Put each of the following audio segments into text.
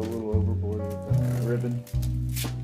a little overboard with the ribbon.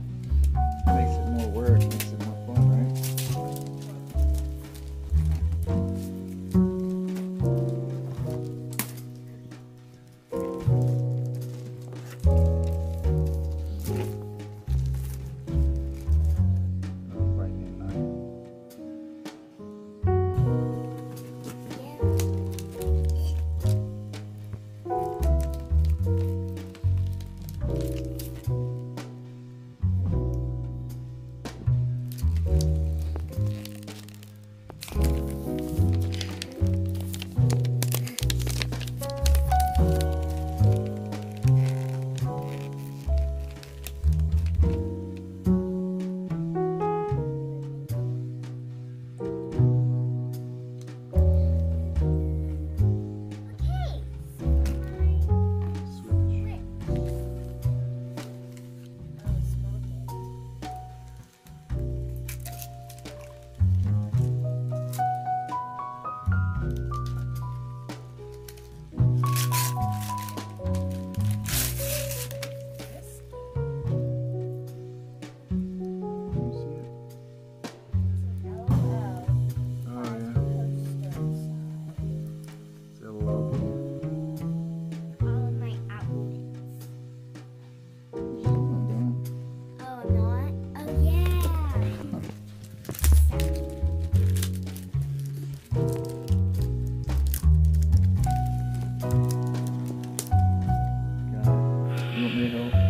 you know?